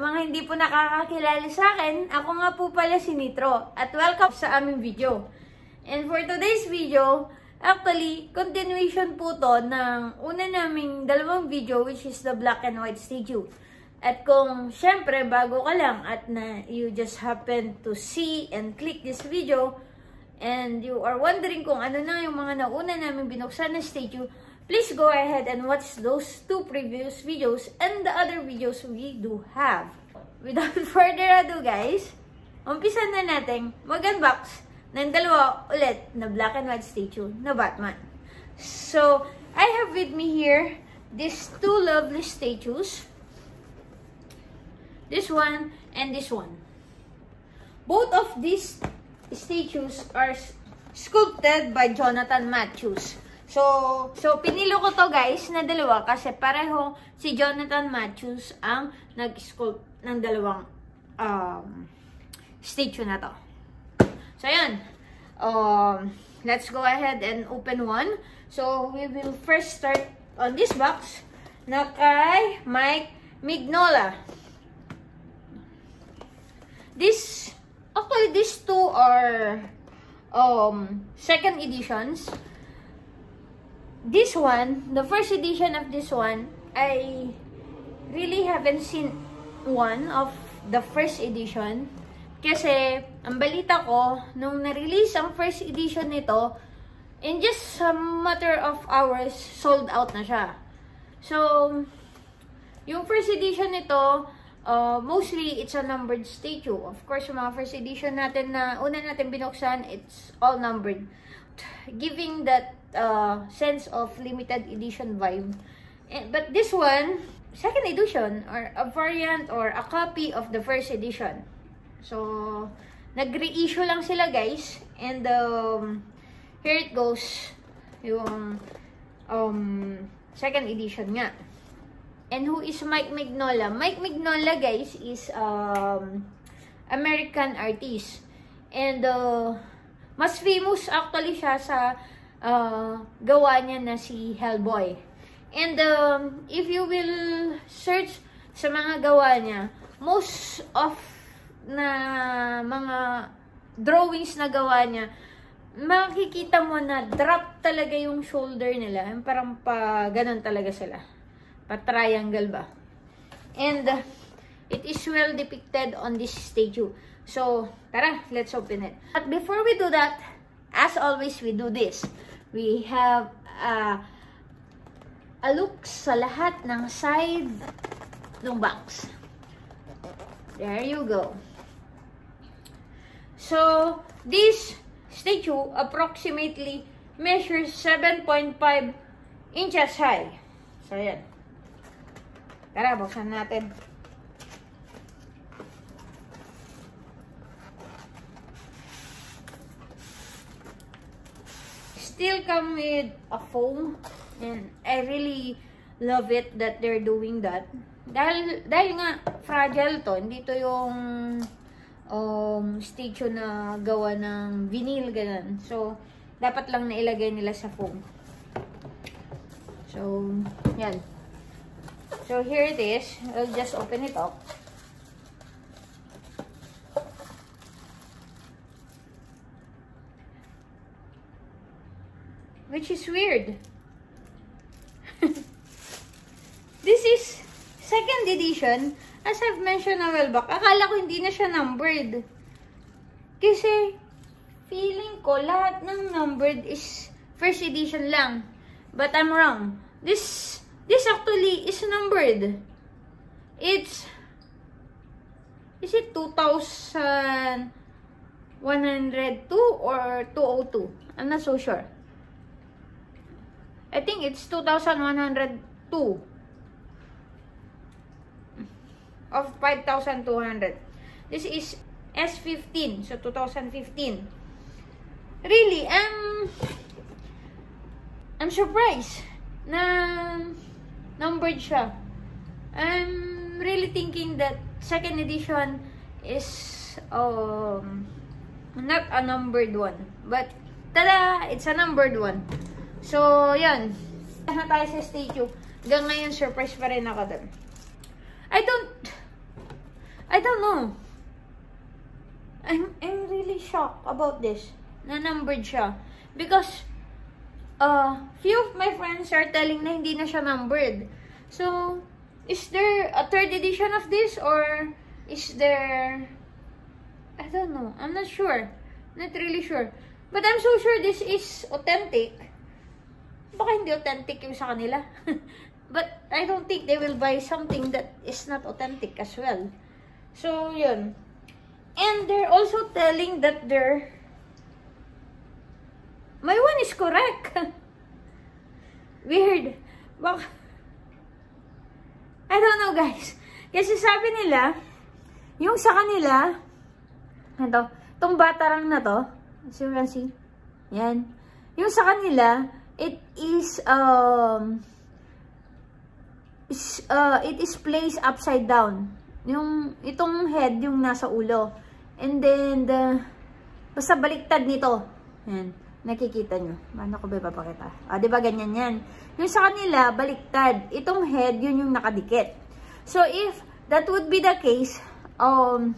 mga hindi po nakakakilala sa akin, ako nga po pala si Nitro at welcome sa aming video. And for today's video, actually, continuation po to ng una naming dalawang video which is the black and white statue. At kung syempre bago ka lang at na you just happen to see and click this video and you are wondering kung ano na yung mga nauna namin binuksan na statue, please go ahead and watch those two previous videos and the other videos we do have. Without further ado guys, umpisa na natin mag-unbox ng dalawa ulit na black and white statue na Batman. So, I have with me here these two lovely statues. This one and this one. Both of these statues are sculpted by Jonathan Matthews. So, so pinilo ko to guys na dalawa kasi pareho si Jonathan Matthews ang nag-sculpt ng dalawang um, statue na to. So, ayan. Um, let's go ahead and open one. So, we will first start on this box na kay Mike Mignola. This, actually, these two are um, second editions. This one, the first edition of this one, I really haven't seen one of the first edition. Kasi, ang balita ko, nung na-release ang first edition nito, in just a matter of hours, sold out na siya. So, yung first edition nito, uh, mostly it's a numbered statue. Of course, yung mga first edition natin na una natin binuksan, it's all numbered. Giving that uh, sense of limited edition vibe. But this one, second edition, or a variant or a copy of the first edition. So, nag-reissue lang sila guys. And um, here it goes. Yung um, second edition nga. And who is Mike Mignola? Mike Mignola guys is um, American artist. And uh, mas famous actually siya sa uh, gawa niya na si Hellboy. And um, if you will search sa mga gawa niya, most of na mga drawings na gawa niya, makikita mo na drop talaga yung shoulder nila. Parang pa ganun talaga sila. Pa triangle ba. And uh, it is well depicted on this statue. So, tara, let's open it. But before we do that, as always, we do this. We have uh, a look sa lahat ng side ng box. There you go. So, this statue approximately measures 7.5 inches high. So, yan. Tara, buksan natin. Still come with a foam. And I really love it that they're doing that. Dahil, dahil nga, fragile to. Hindi to yung um, statue na gawa ng vinyl, ganun. So, dapat lang nailagay nila sa foam. So, yan. So, here it is. I'll just open it up. Which is weird. This is second edition. As I've mentioned a while back, akala ko hindi na siya numbered. Kasi, feeling ko lahat ng numbered is first edition lang. But I'm wrong. This, this actually is numbered. It's, is it 2,102 or 202? I'm not so sure. I think it's 2,102 of 5,200. This is S15, so 2015. Really, I'm I'm surprised na numbered siya. I'm really thinking that second edition is um not a numbered one. But tada, it's a numbered one. So, yan. Na tayo sa statue. Hanggang ngayon, surprise pa rin ako dun. I don't I don't know. I'm, I'm really shocked about this. Na numbered siya. Because, uh, few of my friends are telling na hindi na siya numbered. So, is there a third edition of this? Or is there... I don't know. I'm not sure. Not really sure. But I'm so sure this is authentic. Baka hindi authentic yung sa kanila. But I don't think they will buy something that is not authentic as well. So, yun. And they're also telling that their my one is correct. Weird. Bak I don't know, guys. Kasi sabi nila, yung sa kanila, ito, tong batarang na to, as you can see, yan. Yung sa kanila, it is, um, is, uh, it is placed upside down. Yung, itong head, yung nasa ulo. And then, the, basta baliktad nito. Yan. Nakikita nyo. Paano ko ba ipapakita? Ah, di ba ganyan yan? Yung sa kanila, baliktad. Itong head, yun yung nakadikit. So, if that would be the case, um,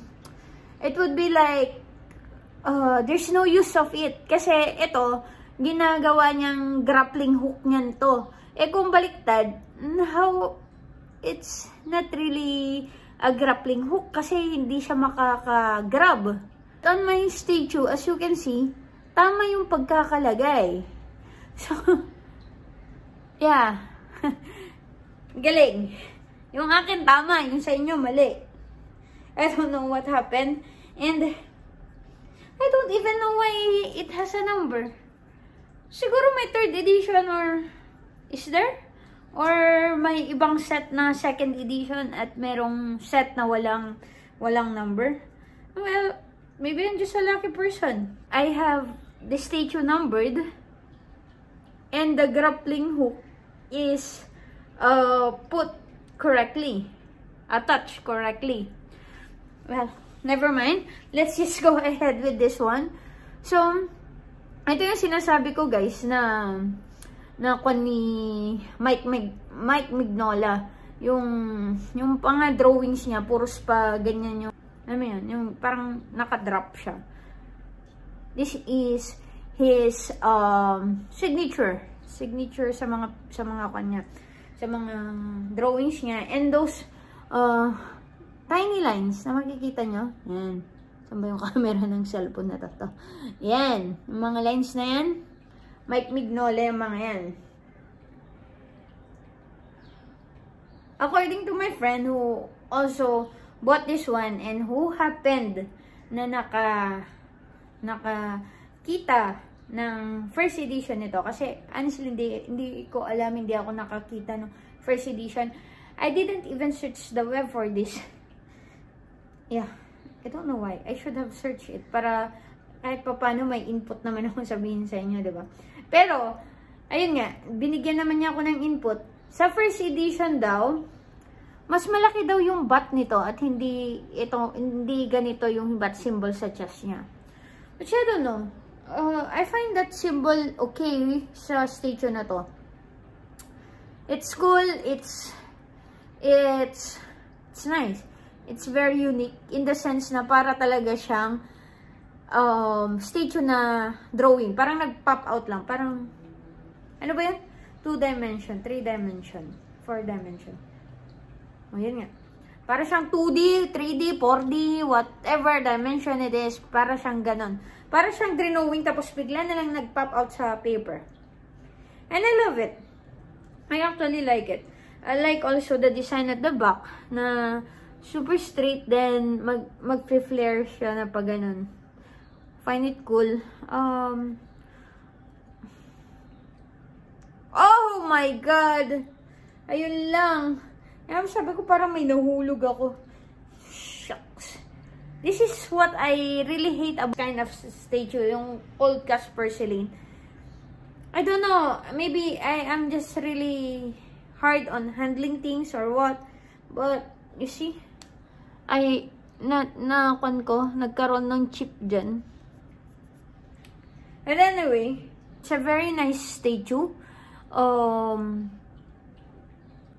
it would be like, uh, there's no use of it. Kasi ito, ginagawa niyang grappling hook niyan to. Eh, kung baliktad, how, it's not really a grappling hook kasi hindi siya makaka-grab. On my statue, as you can see, tama yung pagkakalagay. So, yeah. Galing. Yung akin tama, yung sa inyo mali. I don't know what happened. And, I don't even know why it has a number. Siguro may third edition or, is there? Or may ibang set na second edition at merong set na walang walang number. Well, maybe I'm just a lucky person. I have the statue numbered and the grappling hook is uh, put correctly. Attached correctly. Well, never mind. Let's just go ahead with this one. So, ito yung sinasabi ko guys na na kwan ni Mike, Mike, Mike Mignola. Yung, yung mga drawings niya, puros pa ganyan yung, ano yun, yung parang nakadrop siya. This is his um, signature. Signature sa mga, sa mga kanya, sa mga drawings niya. And those, uh, tiny lines na makikita nyo. Yan. Saan ba yung camera ng cellphone na to? Yan. Yung mga lines na yan, Mike Mignola yung mga yan. According to my friend who also bought this one and who happened na naka nakakita ng first edition nito kasi honestly hindi, hindi ko alam hindi ako nakakita ng first edition I didn't even search the web for this yeah I don't know why I should have searched it para kahit pa paano may input naman ako sabihin sa inyo, ba? Pero ayun nga, binigyan naman niya ako ng input. Sa first edition daw, mas malaki daw yung bat nito at hindi ito hindi ganito yung bat symbol sa chest niya. Which I don't know. Uh, I find that symbol okay sa statue na to. It's cool, it's it's it's nice. It's very unique in the sense na para talaga siyang um, statue na drawing. Parang nag-pop out lang. Parang, ano ba yan? Two dimension, three dimension, four dimension. O, yan nga. Para siyang 2D, 3D, 4D, whatever dimension it is. Para siyang ganon. Para siyang drawing tapos bigla na lang nag-pop out sa paper. And I love it. I actually like it. I like also the design at the back na super straight then mag mag-flare siya na pag ganun find it cool. Um, oh my God! Ayun lang. Kaya sabi ko parang may nahulog ako. Shucks. This is what I really hate about kind of statue, yung cold cast porcelain. I don't know, maybe I am just really hard on handling things or what. But, you see, I, na, na, ko, nagkaroon ng chip dyan. And anyway, it's a very nice statue. Um,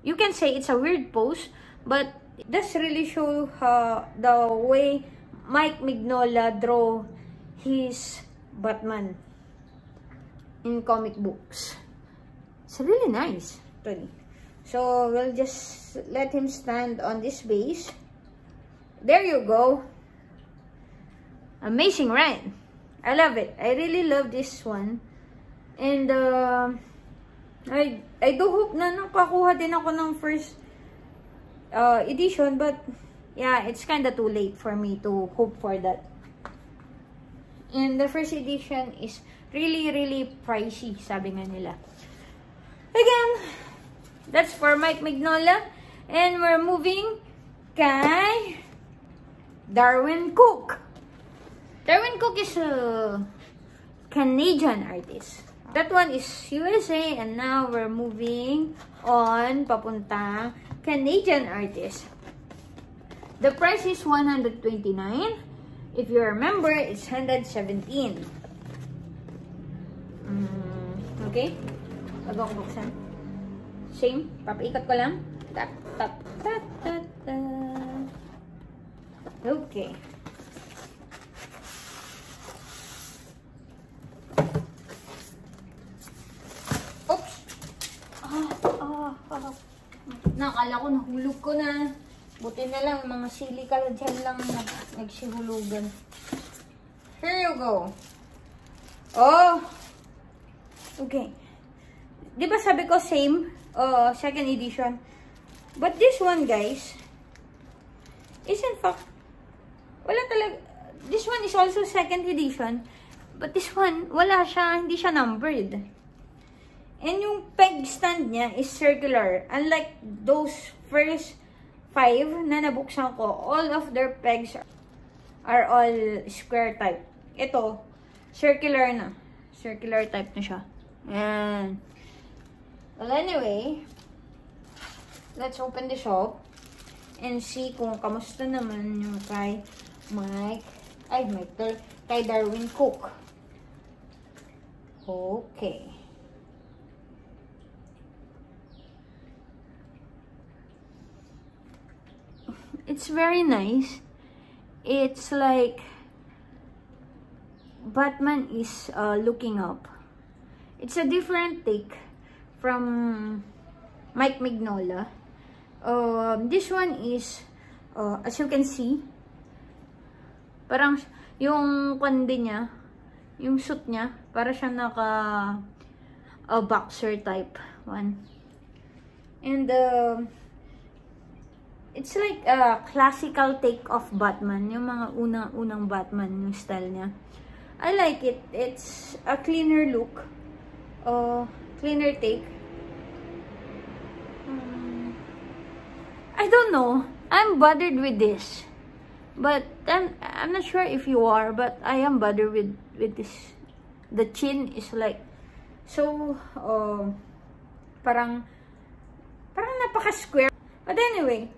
you can say it's a weird pose, but This really show uh, the way Mike Mignola draw his Batman in comic books. It's really nice, actually. So, we'll just let him stand on this base. There you go. Amazing, right? I love it. I really love this one. And, uh, I, I do hope na nakakuha din ako ng first uh, edition. But, yeah, it's kind of too late for me to hope for that. And the first edition is really, really pricey, sabi nga nila. Again, that's for Mike Mignola. And we're moving kay Darwin Cook. Darwin Cook is a Canadian artist. That one is USA and now we're moving on papunta Canadian artist. The price is 129. If you remember, it's 117. Mm, okay? Bago ko buksan. Same. Papaikot ko lang. Tap, tap, tap, tap. Okay. Oops! Ah, ah, ah. Nakala ko nahulog ko na. Buti na lang, mga silika dyan lang nag nagsihulugan. Here you go. Oh! Okay. Di ba sabi ko same? Uh, second edition. But this one, guys, is in fact, wala talaga, this one is also second edition. But this one, wala siya, hindi siya numbered. And yung peg stand niya is circular. Unlike those first five na nabuksan ko, all of their pegs are all square type. Ito, circular na. Circular type na siya. Ayan. Well, anyway, let's open the shop and see kung kamusta naman yung kay Mike, ay, Mike, kay Darwin Cook. Okay. It's very nice. It's like Batman is uh, looking up. It's a different take from Mike Mignola. Um, this one is, uh, as you can see, parang yung kwande niya, yung suit niya, para siya naka a boxer type one. And uh, it's like a classical take of Batman, yung mga unang-unang Batman, yung style niya. I like it. It's a cleaner look. Uh, cleaner take. Um, I don't know. I'm bothered with this. But I'm, I'm not sure if you are, but I am bothered with, with this. The chin is like, so, uh, parang, parang napaka-square. But anyway,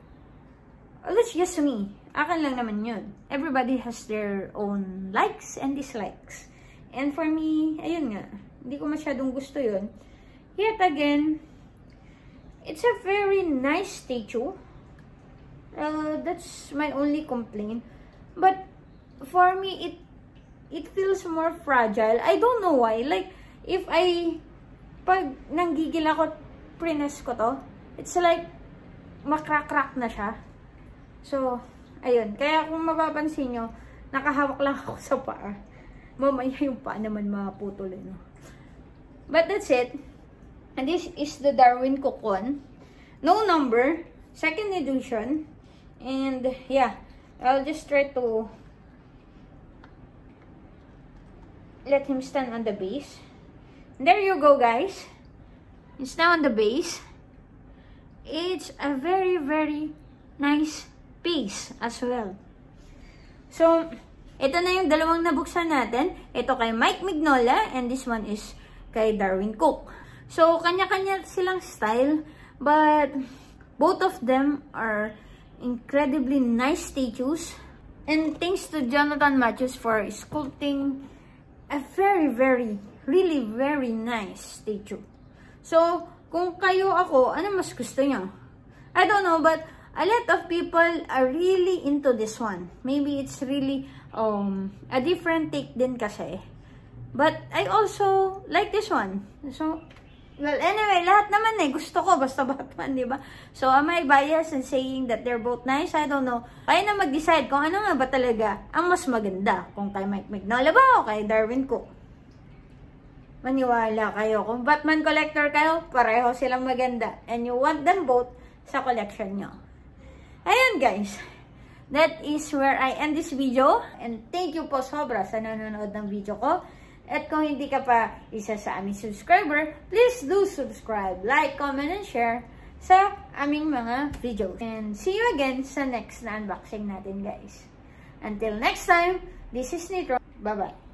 that's just me. Akin lang naman yun. Everybody has their own likes and dislikes. And for me, ayun nga, hindi ko masyadong gusto yun. Yet again, it's a very nice statue. Uh, that's my only complaint. But for me, it it feels more fragile. I don't know why. Like, if I, pag nanggigil ako, prines ko to, it's like, makrak-crack na siya. So, ayun. Kaya kung mapapansin nyo, nakahawak lang ako sa paa. Mamaya yung paa naman maputol, eh, no? But that's it. And this is the Darwin Cookon. No number. Second edition. And, yeah. I'll just try to let him stand on the base. There you go, guys. It's now on the base. It's a very, very nice piece as well. So, ito na yung dalawang nabuksan natin. Ito kay Mike Mignola and this one is kay Darwin Cook. So, kanya-kanya silang style but both of them are incredibly nice statues. And thanks to Jonathan Matthews for sculpting a very, very, really very nice statue. So, kung kayo ako, ano mas gusto nyo? I don't know, but a lot of people are really into this one. Maybe it's really um, a different take din kasi. But I also like this one. So, well, anyway, lahat naman eh. Gusto ko basta Batman, di ba? So, am I biased in saying that they're both nice? I don't know. Kaya na mag-decide kung ano nga ba talaga ang mas maganda. Kung kay Mike Mignola ba o kay Darwin Cook. Maniwala kayo. Kung Batman collector kayo, pareho silang maganda. And you want them both sa collection nyo. Ayun guys. That is where I end this video. And thank you po sobra sa nanonood ng video ko. At kung hindi ka pa isa sa aming subscriber, please do subscribe, like, comment, and share sa aming mga videos. And see you again sa next na unboxing natin, guys. Until next time, this is Nitro. Bye-bye.